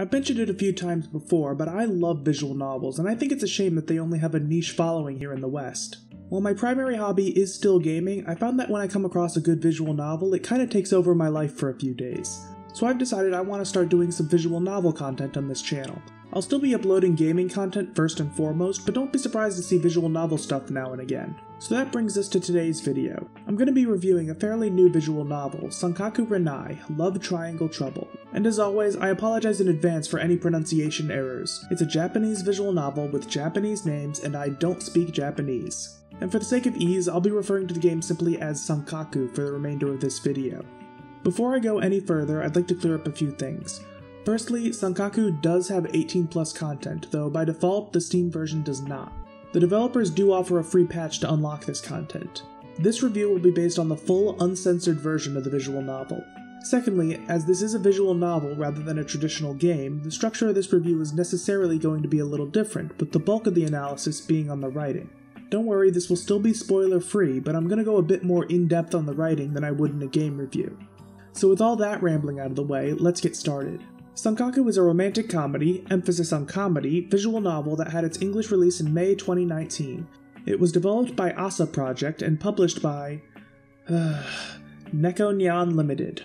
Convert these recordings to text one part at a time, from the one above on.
I've mentioned it a few times before, but I love visual novels, and I think it's a shame that they only have a niche following here in the West. While my primary hobby is still gaming, I found that when I come across a good visual novel, it kinda takes over my life for a few days. So I've decided I want to start doing some visual novel content on this channel. I'll still be uploading gaming content first and foremost, but don't be surprised to see visual novel stuff now and again. So that brings us to today's video. I'm going to be reviewing a fairly new visual novel, Sankaku Renai, Love Triangle Trouble. And as always, I apologize in advance for any pronunciation errors. It's a Japanese visual novel with Japanese names, and I don't speak Japanese. And for the sake of ease, I'll be referring to the game simply as Sankaku for the remainder of this video. Before I go any further, I'd like to clear up a few things. Firstly, Sankaku does have 18 plus content, though by default the Steam version does not. The developers do offer a free patch to unlock this content. This review will be based on the full uncensored version of the visual novel. Secondly, as this is a visual novel rather than a traditional game, the structure of this review is necessarily going to be a little different, with the bulk of the analysis being on the writing. Don't worry, this will still be spoiler free, but I'm going to go a bit more in depth on the writing than I would in a game review. So, with all that rambling out of the way, let's get started. Sankaku is a romantic comedy, emphasis on comedy, visual novel that had its English release in May 2019. It was developed by Asa Project and published by. Uh, NekoNyan Limited.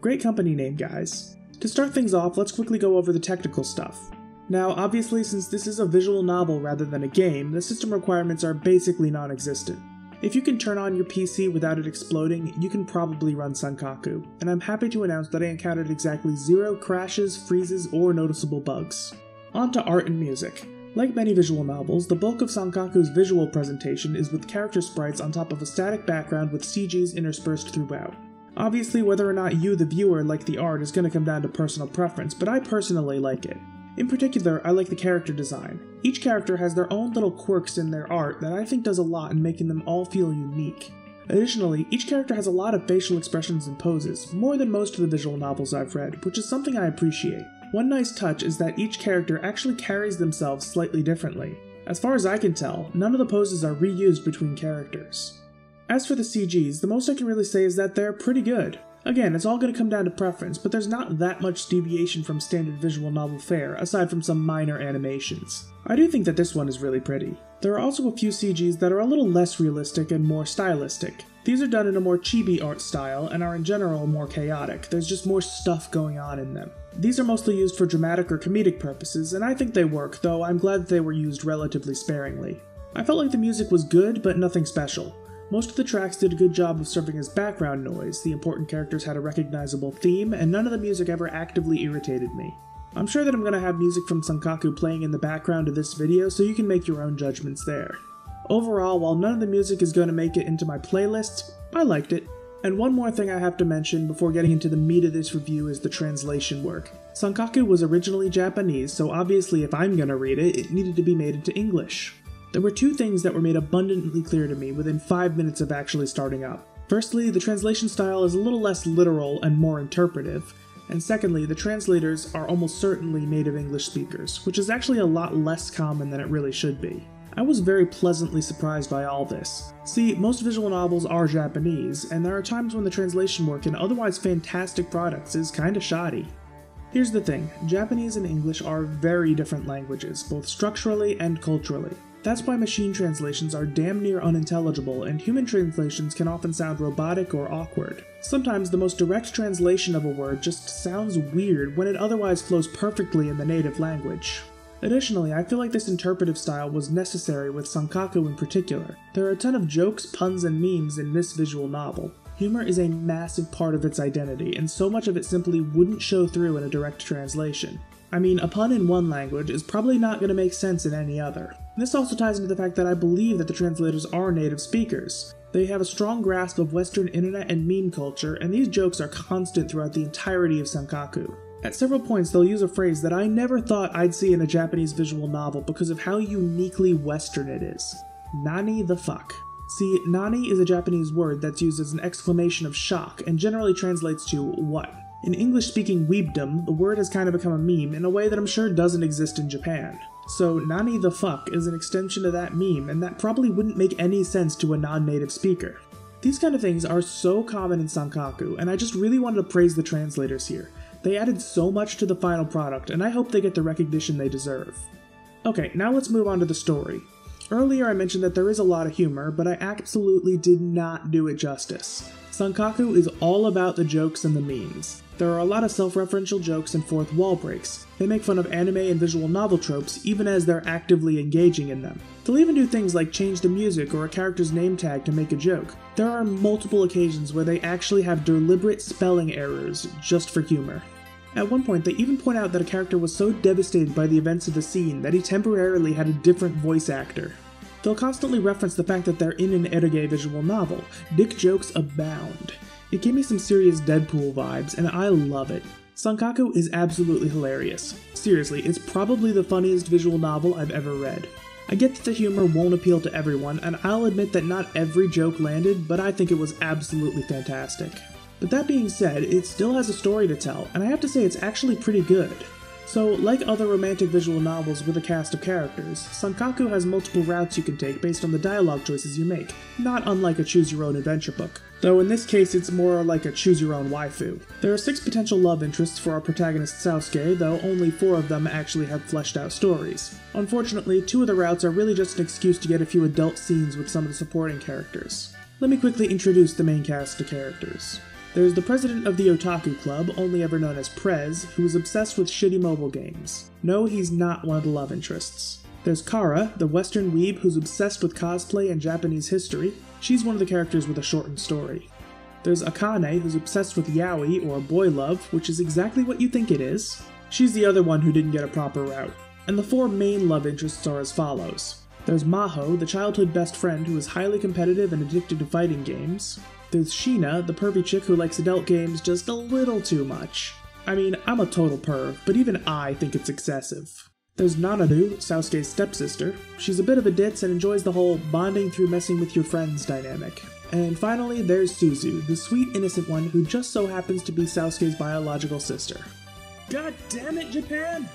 Great company name, guys. To start things off, let's quickly go over the technical stuff. Now, obviously, since this is a visual novel rather than a game, the system requirements are basically non existent. If you can turn on your PC without it exploding, you can probably run Sankaku, and I'm happy to announce that I encountered exactly zero crashes, freezes, or noticeable bugs. On to art and music. Like many visual novels, the bulk of Sankaku's visual presentation is with character sprites on top of a static background with CGs interspersed throughout. Obviously, whether or not you, the viewer, like the art is going to come down to personal preference, but I personally like it. In particular, I like the character design. Each character has their own little quirks in their art that I think does a lot in making them all feel unique. Additionally, each character has a lot of facial expressions and poses, more than most of the visual novels I've read, which is something I appreciate. One nice touch is that each character actually carries themselves slightly differently. As far as I can tell, none of the poses are reused between characters. As for the CGs, the most I can really say is that they're pretty good. Again, it's all going to come down to preference, but there's not that much deviation from standard visual novel fare, aside from some minor animations. I do think that this one is really pretty. There are also a few CGs that are a little less realistic and more stylistic. These are done in a more chibi art style and are in general more chaotic, there's just more stuff going on in them. These are mostly used for dramatic or comedic purposes, and I think they work, though I'm glad they were used relatively sparingly. I felt like the music was good, but nothing special. Most of the tracks did a good job of serving as background noise, the important characters had a recognizable theme, and none of the music ever actively irritated me. I'm sure that I'm going to have music from Sankaku playing in the background of this video, so you can make your own judgments there. Overall, while none of the music is going to make it into my playlists, I liked it. And one more thing I have to mention before getting into the meat of this review is the translation work. Sankaku was originally Japanese, so obviously if I'm gonna read it, it needed to be made into English. There were two things that were made abundantly clear to me within five minutes of actually starting up. Firstly, the translation style is a little less literal and more interpretive, and secondly, the translators are almost certainly native English speakers, which is actually a lot less common than it really should be. I was very pleasantly surprised by all this. See, most visual novels are Japanese, and there are times when the translation work in otherwise fantastic products is kinda shoddy. Here's the thing Japanese and English are very different languages, both structurally and culturally. That's why machine translations are damn near unintelligible, and human translations can often sound robotic or awkward. Sometimes the most direct translation of a word just sounds weird when it otherwise flows perfectly in the native language. Additionally, I feel like this interpretive style was necessary with Sankaku in particular. There are a ton of jokes, puns, and memes in this visual novel. Humor is a massive part of its identity, and so much of it simply wouldn't show through in a direct translation. I mean, a pun in one language is probably not going to make sense in any other. This also ties into the fact that I believe that the translators are native speakers. They have a strong grasp of Western internet and meme culture, and these jokes are constant throughout the entirety of Sankaku. At several points, they'll use a phrase that I never thought I'd see in a Japanese visual novel because of how uniquely Western it is. Nani the fuck. See, nani is a Japanese word that's used as an exclamation of shock and generally translates to what. In English speaking weebdom, the word has kind of become a meme in a way that I'm sure doesn't exist in Japan. So, Nani the fuck is an extension of that meme, and that probably wouldn't make any sense to a non native speaker. These kind of things are so common in Sankaku, and I just really wanted to praise the translators here. They added so much to the final product, and I hope they get the recognition they deserve. Okay, now let's move on to the story. Earlier I mentioned that there is a lot of humor, but I absolutely did not do it justice. Sankaku is all about the jokes and the memes. There are a lot of self referential jokes and fourth wall breaks. They make fun of anime and visual novel tropes even as they're actively engaging in them. They'll even do things like change the music or a character's name tag to make a joke. There are multiple occasions where they actually have deliberate spelling errors just for humor. At one point, they even point out that a character was so devastated by the events of the scene that he temporarily had a different voice actor. They'll constantly reference the fact that they're in an eroge visual novel. Dick jokes abound. It gave me some serious Deadpool vibes, and I love it. Sankaku is absolutely hilarious. Seriously, it's probably the funniest visual novel I've ever read. I get that the humor won't appeal to everyone, and I'll admit that not every joke landed, but I think it was absolutely fantastic. But that being said, it still has a story to tell, and I have to say it's actually pretty good. So, like other romantic visual novels with a cast of characters, Sankaku has multiple routes you can take based on the dialogue choices you make, not unlike a choose your own adventure book. Though in this case it's more like a choose your own waifu. There are six potential love interests for our protagonist Sasuke, though only four of them actually have fleshed out stories. Unfortunately, two of the routes are really just an excuse to get a few adult scenes with some of the supporting characters. Let me quickly introduce the main cast of characters. There's the president of the Otaku Club, only ever known as Prez, who is obsessed with shitty mobile games. No, he's not one of the love interests. There's Kara, the Western weeb who's obsessed with cosplay and Japanese history. She's one of the characters with a shortened story. There's Akane, who's obsessed with yaoi, or boy love, which is exactly what you think it is. She's the other one who didn't get a proper route. And the four main love interests are as follows. There's Maho, the childhood best friend who is highly competitive and addicted to fighting games. There's Sheena, the pervy chick who likes adult games just a little too much. I mean, I'm a total perv, but even I think it's excessive. There's Nanaru, Sasuke's stepsister. She's a bit of a ditz and enjoys the whole bonding through messing with your friends dynamic. And finally, there's Suzu, the sweet innocent one who just so happens to be Sasuke's biological sister. God damn it, Japan!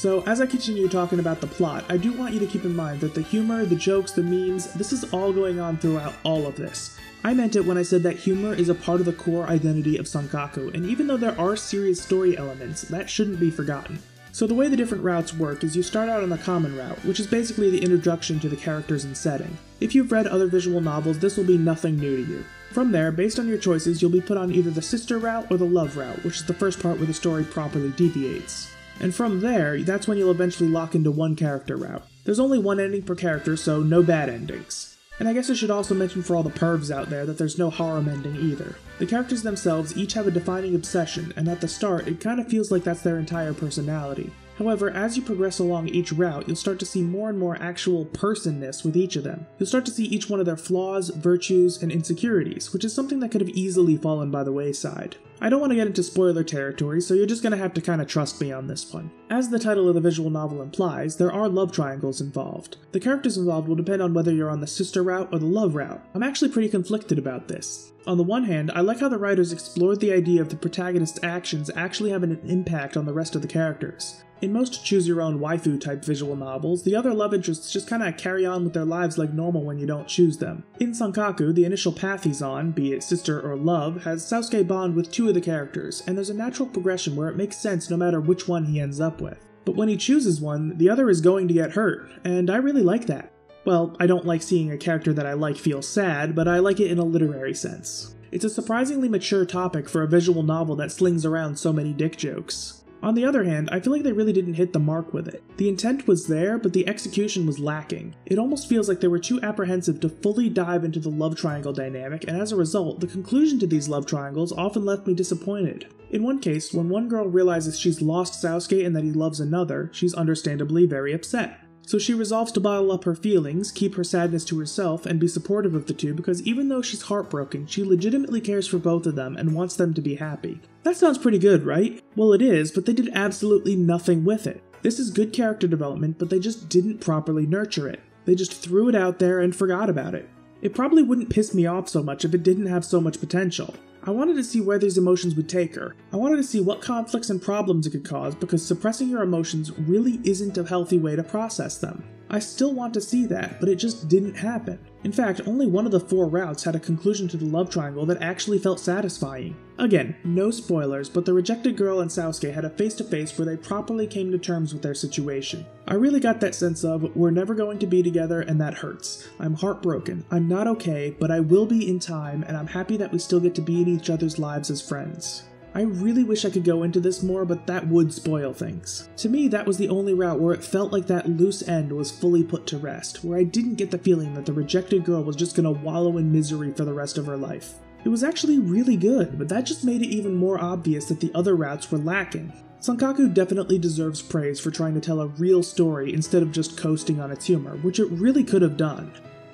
So, as I continue talking about the plot, I do want you to keep in mind that the humor, the jokes, the memes, this is all going on throughout all of this. I meant it when I said that humor is a part of the core identity of Sankaku, and even though there are serious story elements, that shouldn't be forgotten. So the way the different routes work is you start out on the common route, which is basically the introduction to the characters and setting. If you've read other visual novels, this will be nothing new to you. From there, based on your choices, you'll be put on either the sister route or the love route, which is the first part where the story properly deviates. And from there, that's when you'll eventually lock into one character route. There's only one ending per character, so no bad endings. And I guess I should also mention for all the pervs out there that there's no harem ending either. The characters themselves each have a defining obsession, and at the start, it kind of feels like that's their entire personality. However, as you progress along each route, you'll start to see more and more actual personness with each of them. You'll start to see each one of their flaws, virtues, and insecurities, which is something that could have easily fallen by the wayside. I don't want to get into spoiler territory, so you're just going to have to kind of trust me on this one. As the title of the visual novel implies, there are love triangles involved. The characters involved will depend on whether you're on the sister route or the love route. I'm actually pretty conflicted about this. On the one hand, I like how the writers explored the idea of the protagonist's actions actually having an impact on the rest of the characters. In most choose your own waifu type visual novels, the other love interests just kinda carry on with their lives like normal when you don't choose them. In Sankaku, the initial path he's on, be it sister or love, has Sasuke bond with two of the characters, and there's a natural progression where it makes sense no matter which one he ends up with. But when he chooses one, the other is going to get hurt, and I really like that. Well, I don't like seeing a character that I like feel sad, but I like it in a literary sense. It's a surprisingly mature topic for a visual novel that slings around so many dick jokes. On the other hand, I feel like they really didn't hit the mark with it. The intent was there, but the execution was lacking. It almost feels like they were too apprehensive to fully dive into the love triangle dynamic, and as a result, the conclusion to these love triangles often left me disappointed. In one case, when one girl realizes she's lost Sasuke and that he loves another, she's understandably very upset. So she resolves to bottle up her feelings, keep her sadness to herself, and be supportive of the two because even though she's heartbroken, she legitimately cares for both of them and wants them to be happy. That sounds pretty good, right? Well, it is, but they did absolutely nothing with it. This is good character development, but they just didn't properly nurture it. They just threw it out there and forgot about it. It probably wouldn't piss me off so much if it didn't have so much potential. I wanted to see where these emotions would take her. I wanted to see what conflicts and problems it could cause because suppressing your emotions really isn't a healthy way to process them. I still want to see that, but it just didn't happen. In fact, only one of the four routes had a conclusion to the love triangle that actually felt satisfying. Again, no spoilers, but the rejected girl and Sasuke had a face to face where they properly came to terms with their situation. I really got that sense of, we're never going to be together and that hurts. I'm heartbroken. I'm not okay, but I will be in time, and I'm happy that we still get to be in each other's lives as friends. I really wish I could go into this more, but that would spoil things. To me, that was the only route where it felt like that loose end was fully put to rest, where I didn't get the feeling that the rejected girl was just gonna wallow in misery for the rest of her life. It was actually really good, but that just made it even more obvious that the other routes were lacking. Sankaku definitely deserves praise for trying to tell a real story instead of just coasting on its humor, which it really could have done.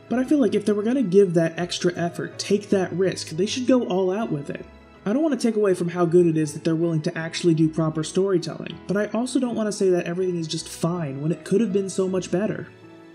But I feel like if they were gonna give that extra effort, take that risk, they should go all out with it. I don't want to take away from how good it is that they're willing to actually do proper storytelling, but I also don't want to say that everything is just fine when it could have been so much better.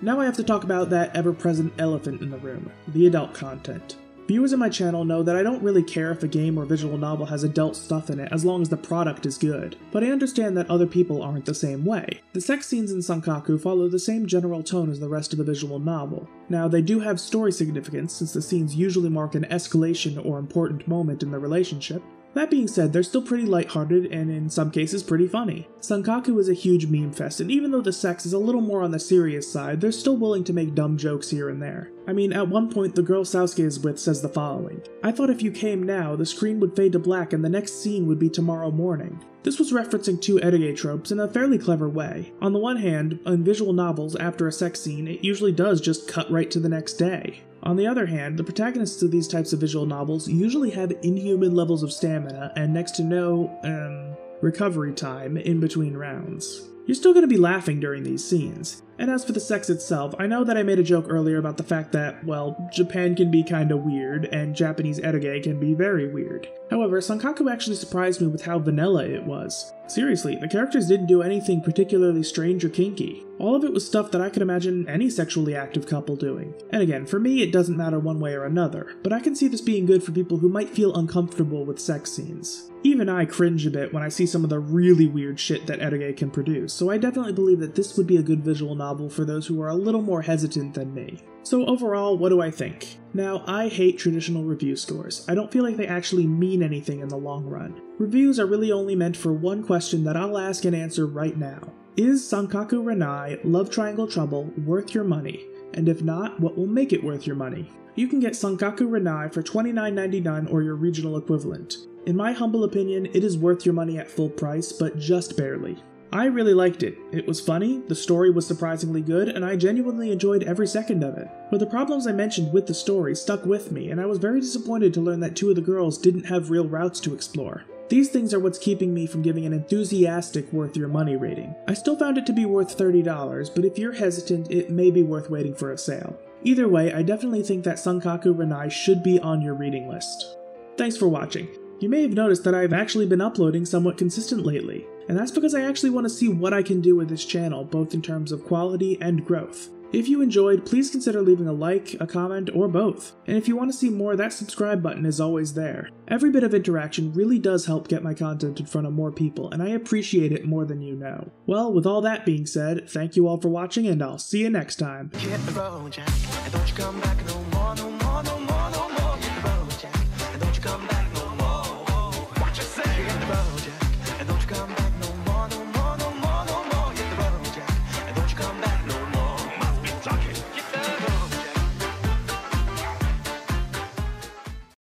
Now I have to talk about that ever present elephant in the room the adult content. Viewers of my channel know that I don't really care if a game or visual novel has adult stuff in it as long as the product is good, but I understand that other people aren't the same way. The sex scenes in Sankaku follow the same general tone as the rest of the visual novel. Now, they do have story significance since the scenes usually mark an escalation or important moment in the relationship, that being said, they're still pretty lighthearted and in some cases pretty funny. Sankaku is a huge meme fest, and even though the sex is a little more on the serious side, they're still willing to make dumb jokes here and there. I mean, at one point, the girl Sasuke is with says the following I thought if you came now, the screen would fade to black and the next scene would be tomorrow morning. This was referencing two eroge tropes in a fairly clever way. On the one hand, in visual novels, after a sex scene, it usually does just cut right to the next day. On the other hand, the protagonists of these types of visual novels usually have inhuman levels of stamina and next to no, um, recovery time in between rounds. You're still going to be laughing during these scenes. And as for the sex itself, I know that I made a joke earlier about the fact that, well, Japan can be kinda weird, and Japanese eroge can be very weird. However, Sankaku actually surprised me with how vanilla it was. Seriously, the characters didn't do anything particularly strange or kinky. All of it was stuff that I could imagine any sexually active couple doing. And again, for me, it doesn't matter one way or another, but I can see this being good for people who might feel uncomfortable with sex scenes. Even I cringe a bit when I see some of the really weird shit that eroge can produce, so I definitely believe that this would be a good visual novel for those who are a little more hesitant than me. So overall, what do I think? Now, I hate traditional review scores. I don't feel like they actually mean anything in the long run. Reviews are really only meant for one question that I'll ask and answer right now. Is Sankaku Renai Love Triangle Trouble worth your money? And if not, what will make it worth your money? You can get Sankaku Renai for $29.99 or your regional equivalent. In my humble opinion, it is worth your money at full price, but just barely. I really liked it. It was funny, the story was surprisingly good, and I genuinely enjoyed every second of it. But the problems I mentioned with the story stuck with me, and I was very disappointed to learn that two of the girls didn't have real routes to explore. These things are what's keeping me from giving an enthusiastic worth your money rating. I still found it to be worth $30, but if you're hesitant, it may be worth waiting for a sale. Either way, I definitely think that Sankaku Renai should be on your reading list. Thanks for watching. You may have noticed that I've actually been uploading somewhat consistent lately, and that's because I actually want to see what I can do with this channel, both in terms of quality and growth. If you enjoyed, please consider leaving a like, a comment, or both. And if you want to see more, that subscribe button is always there. Every bit of interaction really does help get my content in front of more people, and I appreciate it more than you know. Well, with all that being said, thank you all for watching, and I'll see you next time.